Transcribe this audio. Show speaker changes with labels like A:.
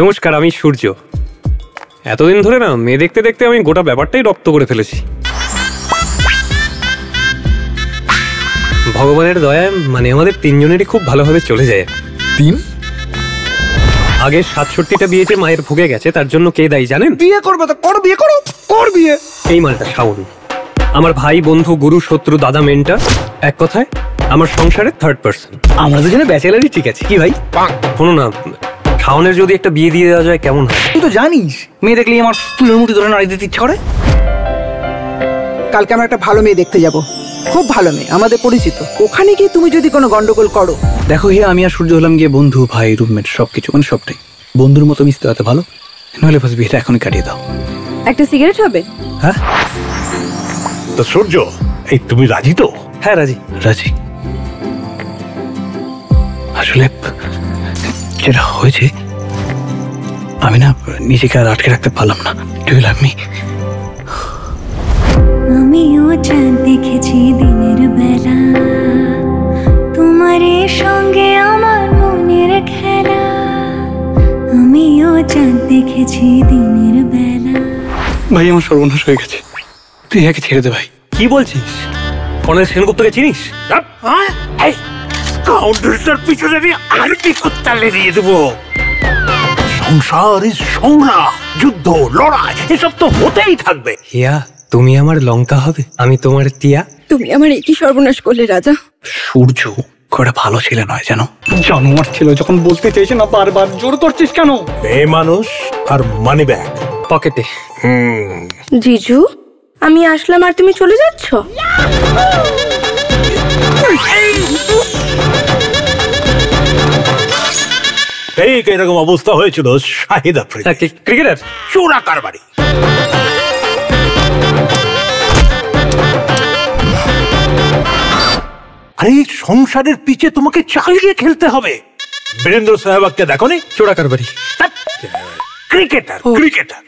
A: নমস্কার আমি সূর্য। এতদিন ধরে না মেয়ে দেখতে দেখতে আমি গোটা ব্যাপারটাই রপ্ত করে ফেলেছি। ভগবানের দয়ায় মানে আমাদের তিনজনেরই খুব ভালোভাবে চলে যায়।
B: তিন?
A: আগে সাতষট্টিটা বিয়েতে মায়ের ভুগে গেছে তার জন্য কে দায়ী জানেন?
B: বিয়ে করবে তো কর বিয়ে করো কর বিয়ে।
A: এই মালটা শাওন। আমার ভাই বন্ধু গুরু শত্রু দাদা মেন্টার এক কথায় আমার সংসারের থার্ড পার্সন
B: আমরা দুজনে ব্যাচেলারই ঠিক আছে। কি ভাই?
A: শোনো না শাওনের যদি একটা বিয়ে দিয়ে দেওয়া যায় কেমন হয়?
B: তুই তো জানিস মেয়ে দেখলেই আমার চুলের মুঠি ধরে নাড়ি দিতে ইচ্ছা করে।
C: কালকে আমরা একটা ভালো মেয়ে দেখতে যাব। খুব ভালো মেয়ে আমাদের পরিচিত। ওখানে গিয়ে তুমি যদি কোনো গন্ডগোল করো।
B: দেখো হে আমি আর সূর্য হলাম গিয়ে বন্ধু ভাই রুমমেট সবকিছু মানে সবটাই। বন্ধুর মতো মিশতে হতে ভালো? নইলে বাস বিয়েটা এখনই কাটিয়ে দাও।
D: একটা সিগারেট হবে?
B: হ্যাঁ?
E: তো সূর্য এই তুমি রাজি তো?
A: হ্যাঁ রাজি।
B: রাজি। আসলে যেটা হয়েছে আমি না নিজেকে আর আটকে রাখতে পারলাম না। ডু ইউ লাভ মি
F: আমিও চাঁদ দেখেছি দিনের বেলা। তোমার সঙ্গে আমার মনের খেলা। আমিও চাঁদ দেখেছি দিনের বেলা।
B: ভাই আমার সর্বনাশ হয়ে গেছে। তুই একে ছেড়ে দে ভাই।
A: কি বলছিস? কর্নেল সেনগুপ্তকে চিনিস?
E: কাউন্টারটার পিছনে আমি আর কুত্তালে দিয়ে দেবো। সংসার সংগ্রাম যুদ্ধ লড়াই এসব তো হতেই থাকবে।
A: হিয়া তুমি আমার লঙ্কা হবে আমি তোমার তিয়া
D: তুমি আমার একই সর্বনাশ করলে রাজা।
B: সূর্য খুব ভালো ছেলে নয় জানো? জানোয়ার ছিল যখন বলতে চাইছে না বারবার জোর করছিস কেন?
E: মেয়ে মানুষ আর মানি ব্যাগ
A: পকেটে।
D: জিজু আমি আসলাম আর তুমি চলে যাচ্ছ?
E: ঠিক এরকম অবস্থা হয়েছিল শাহিদ আফ্রিদি।
A: ক্রিকেটার?
E: চোরা কারবারি। আরে সংসারের পিছে তোমাকে চালিয়ে খেলতে হবে। বীরেন্দ্র সাহেবাককে দেখো নি
A: চোরা কারবারি।
E: Cricketer cricketer.